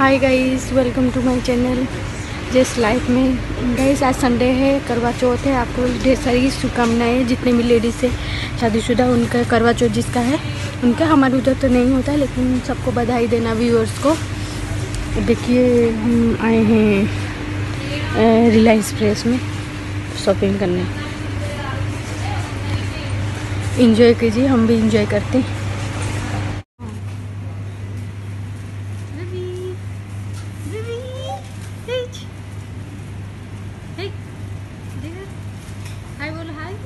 Hi guys welcome to my channel just life में guys आज Sunday है, करवा चौथ है, आपको ढेर सारी शुभकामनाएँ जितने भी लेडीज़ है, शादीशुदा उनका, करवा चौथ जिसका है, उनका हमारे उधर तो नहीं होता, लेकिन सबको बधाई देना व्यूअर्स को। देखिए, हम आए हैं रिलायंस प्रेस में शॉपिंग करने। इंजॉय कीजिए, हम भी इंजॉय करते हैं। Dingen? Hij wilde huilen?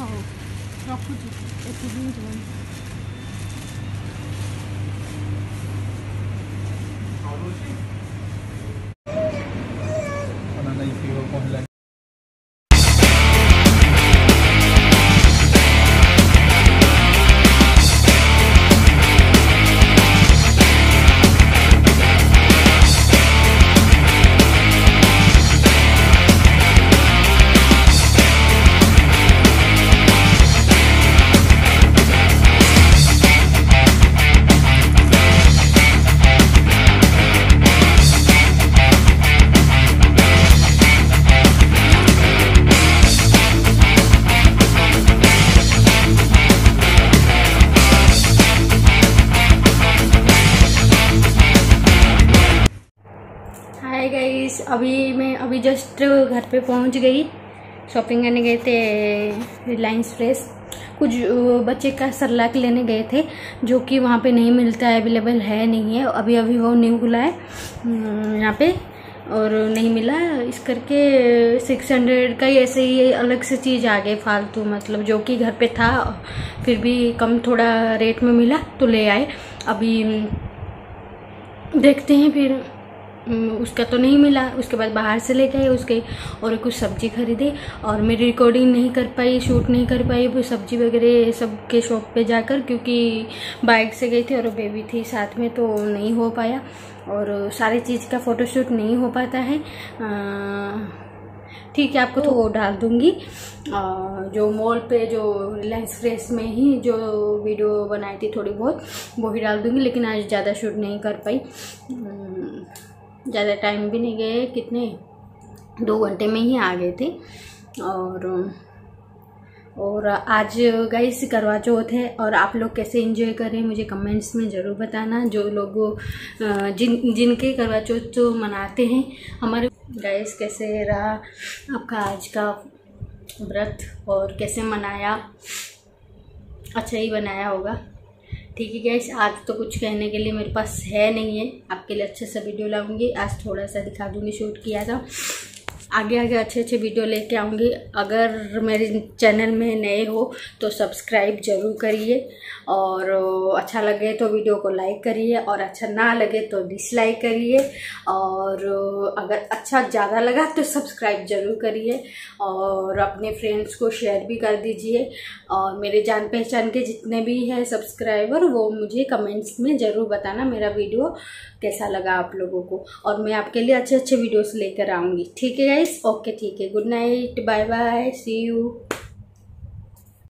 Oh, nou goed, ik moet het niet oh, doen. Hi guys अभी मैं अभी जस्ट घर पे पहुँच गई. शॉपिंग करने गए थे रिलायंस फ्रेश कुछ बच्चे का सरलाक लेने गए थे जो कि वहाँ पे नहीं मिलता है अवेलेबल है नहीं है. अभी अभी वो न्यू खुला है. यहाँ पे और नहीं मिला. इस करके सिक्स हंड्रेड का ही ऐसे ही अलग से चीज़ आ गई फालतू मतलब जो कि घर पे था फिर भी कम थोड़ा रेट में मिला तो ले आए. अभी देखते हैं फिर. हम्म, उसका तो नहीं मिला। उसके बाद बाहर से लेके आए उसके और कुछ सब्ज़ी खरीदे और मेरी रिकॉर्डिंग नहीं कर पाई शूट नहीं कर पाई वो सब्ज़ी वगैरह सब के शॉप पे जाकर क्योंकि बाइक से गई थी और बेबी थी साथ में तो नहीं हो पाया और सारी चीज़ का फ़ोटोशूट नहीं हो पाता है। ठीक है आपको तो वो डाल दूँगी। जो मॉल पे जो रिलायंस फ्रेश में ही जो वीडियो बनाई थी थोड़ी बहुत वो ही डाल दूँगी लेकिन आज ज़्यादा शूट नहीं कर पाई। ज़्यादा टाइम भी नहीं गए, कितने? दो घंटे में ही आ गए थे। और और आज गाइस करवा चौथ है और आप लोग कैसे एंजॉय करें मुझे कमेंट्स में ज़रूर बताना। जो लोग जिन, जिनके करवा चौथ जो मनाते हैं, हमारे गाइस कैसे रहा आपका आज का व्रत और कैसे मनाया? अच्छा ही बनाया होगा। ठीक है गैस आज तो कुछ कहने के लिए मेरे पास है नहीं है। आपके लिए अच्छे से वीडियो लाऊँगी। आज थोड़ा सा दिखा दूँगी शूट किया था। आगे आगे अच्छे अच्छे वीडियो लेके आऊँगी। अगर मेरे चैनल में नए हो तो सब्सक्राइब ज़रूर करिए। और अच्छा लगे तो वीडियो को लाइक करिए और अच्छा ना लगे तो डिसलाइक करिए। और, अगर अच्छा ज़्यादा लगा तो सब्सक्राइब ज़रूर करिए। और अपने फ्रेंड्स को शेयर भी कर दीजिए। और मेरे जान पहचान के जितने भी हैं सब्सक्राइबर वो मुझे कमेंट्स में ज़रूर बताना मेरा वीडियो कैसा लगा आप लोगों को। और मैं आपके लिए अच्छे अच्छे वीडियोस लेकर आऊँगी। ठीक है? गाइस ओके ठीक है. Good night bye bye see you